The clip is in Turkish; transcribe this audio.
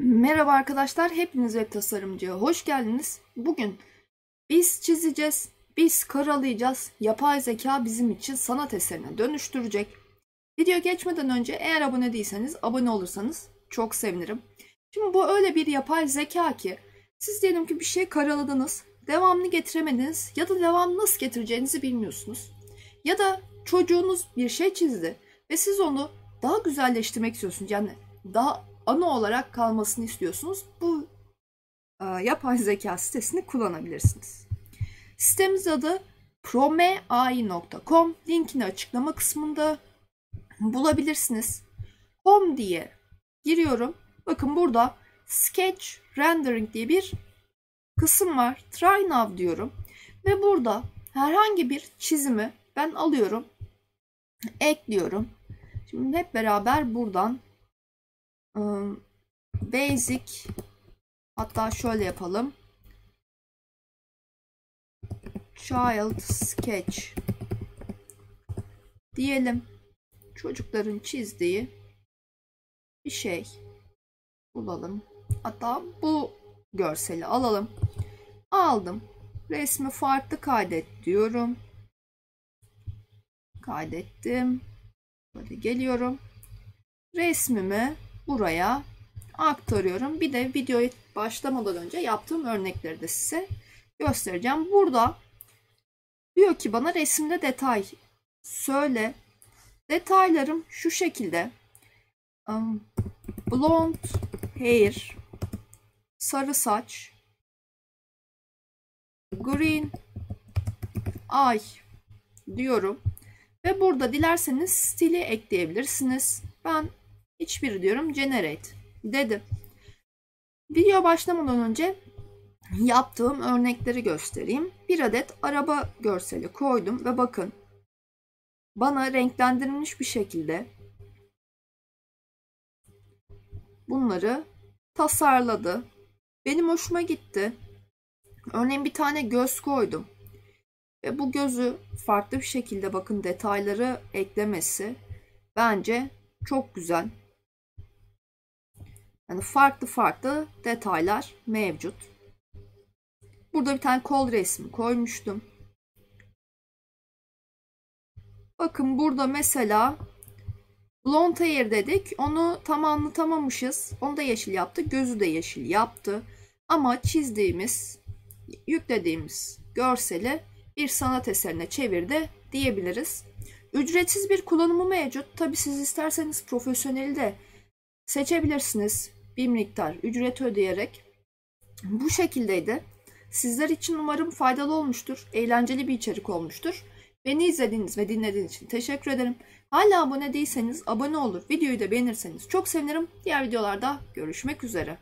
Merhaba arkadaşlar, hepiniz web tasarımcıya hoş geldiniz. Bugün biz çizeceğiz, biz karalayacağız. Yapay zeka bizim için sanat eserine dönüştürecek. Video geçmeden önce eğer abone değilseniz abone olursanız çok sevinirim. Şimdi bu öyle bir yapay zeka ki siz diyelim ki bir şey karaladınız, devamını getiremediniz ya da devamını nasıl getireceğinizi bilmiyorsunuz. Ya da çocuğunuz bir şey çizdi ve siz onu daha güzelleştirmek istiyorsunuz. Yani daha ana olarak kalmasını istiyorsunuz. Bu e, yapay zeka sitesini kullanabilirsiniz. Sitemiz adı promeai.com. Linkini açıklama kısmında bulabilirsiniz. Home diye giriyorum. Bakın burada Sketch Rendering diye bir kısım var. Try Now diyorum. Ve burada herhangi bir çizimi ben alıyorum. Ekliyorum. Şimdi hep beraber buradan basic hatta şöyle yapalım. Child sketch diyelim. Çocukların çizdiği bir şey bulalım. Hatta bu görseli alalım. Aldım. Resmi farklı kaydet diyorum. Kaydettim. Böyle geliyorum. Resmimi buraya aktarıyorum. Bir de videoyu başlamadan önce yaptığım örnekleri de size göstereceğim. Burada diyor ki bana resimde detay söyle. Detaylarım şu şekilde. Um, blonde hair, sarı saç, green eye diyorum. Ve burada dilerseniz stili ekleyebilirsiniz. Ben Hiçbiri diyorum generate dedim. Video başlamadan önce yaptığım örnekleri göstereyim. Bir adet araba görseli koydum ve bakın bana renklendirilmiş bir şekilde bunları tasarladı. Benim hoşuma gitti. Örneğin bir tane göz koydum. Ve bu gözü farklı bir şekilde bakın detayları eklemesi bence çok güzel. Yani farklı farklı detaylar mevcut. Burada bir tane kol resmi koymuştum. Bakın burada mesela blond hair dedik. Onu tam anlatamamışız. Onu da yeşil yaptı. Gözü de yeşil yaptı. Ama çizdiğimiz, yüklediğimiz görseli bir sanat eserine çevirdi diyebiliriz. Ücretsiz bir kullanımı mevcut. Tabi siz isterseniz profesyoneli de seçebilirsiniz bir miktar ücret ödeyerek bu şekildeydi. Sizler için umarım faydalı olmuştur. Eğlenceli bir içerik olmuştur. Beni izlediğiniz ve dinlediğiniz için teşekkür ederim. Hala abone değilseniz abone olur. Videoyu da beğenirseniz çok sevinirim. Diğer videolarda görüşmek üzere.